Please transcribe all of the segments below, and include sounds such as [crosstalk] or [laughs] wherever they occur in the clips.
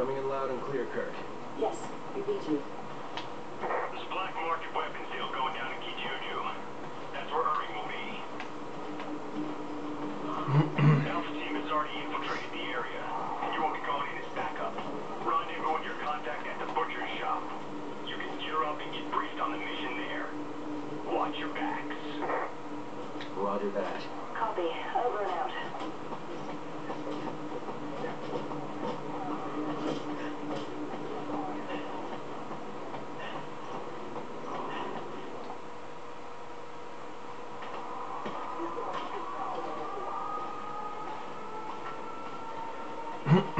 Coming in loud and clear, Kirk. Yes, we read you. There's a black market weapons deal going down in Kijuju. That's where Irving will be. [clears throat] Alpha team has already infiltrated the area, and you will be going in as backup. Rendezvous with your contact at the butcher's shop. You can gear up and get briefed on the mission there. Watch your backs. Roger that. Copy. Uh, Mm-hmm. [laughs]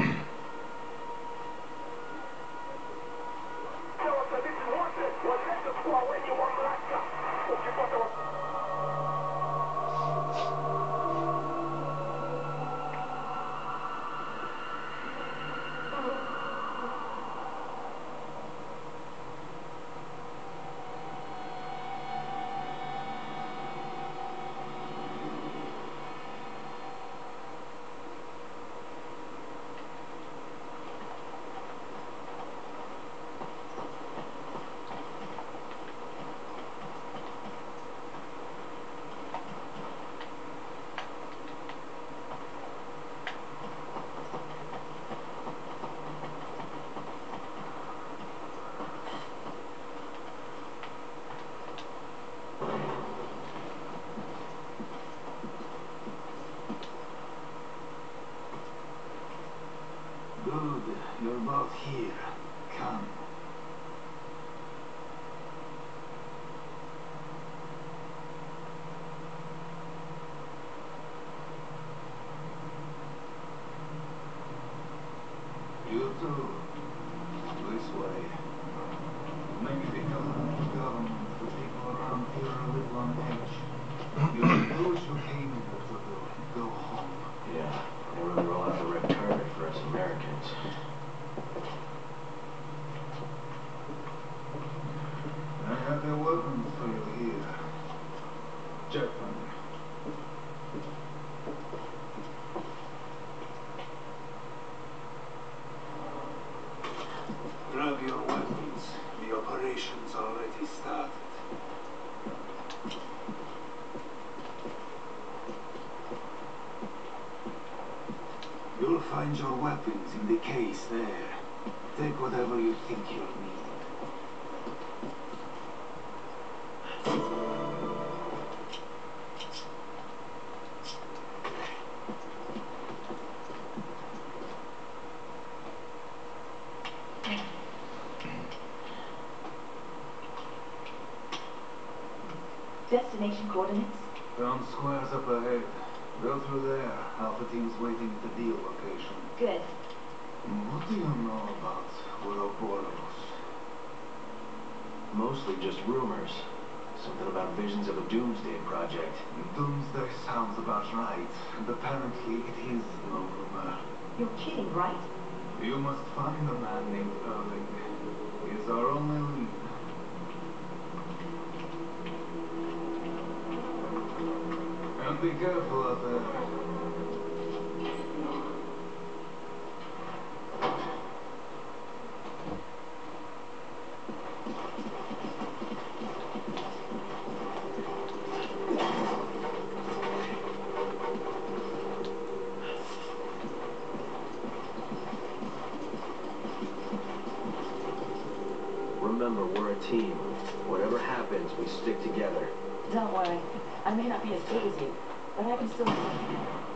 operation's already started. You'll find your weapons in the case there. Take whatever you think you'll need. Destination coordinates? Found squares up ahead. Go through there. Alpha team's waiting at the deal location. Good. What do you know about Uroboros? Mostly just rumors. Something about visions of a doomsday project. Doomsday sounds about right, and apparently it is no rumor. You're kidding, right? You must find a man named Irving. He is our only lead. be careful out there. Remember, we're a team. Whatever happens, we stick together. Don't worry. I may not be as easy, but I can still...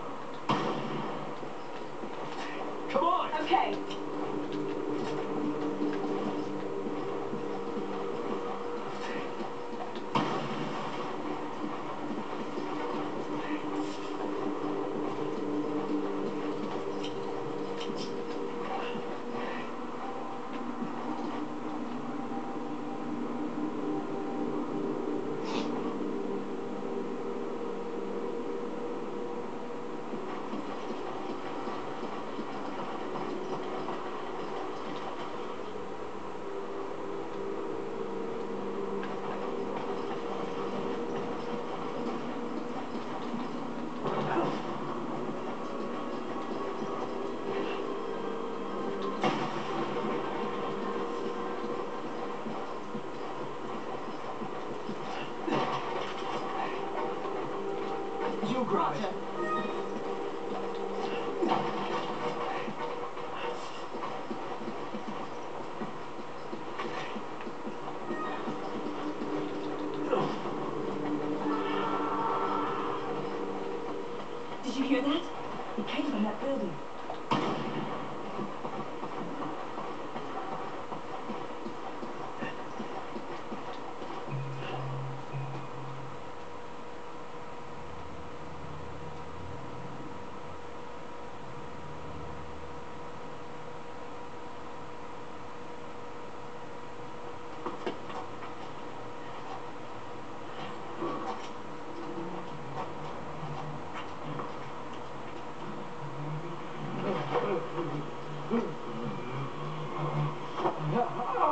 Ha ha ha!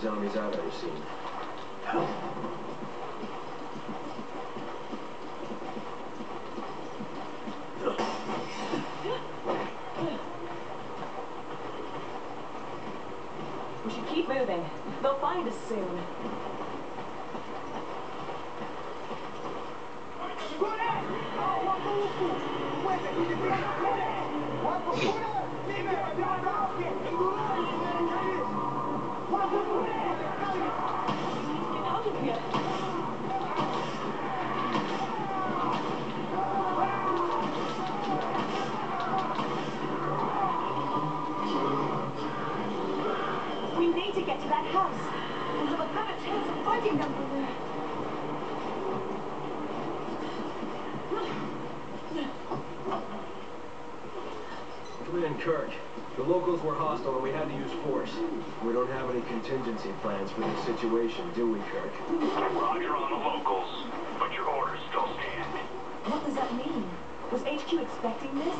Didn't move like any zombies I've ever seen. We should keep moving. They'll find us soon. Kirk, The locals were hostile and we had to use force. We don't have any contingency plans for this situation, do we, Kirk? Roger on the locals, but your orders still stand. What does that mean? Was HQ expecting this?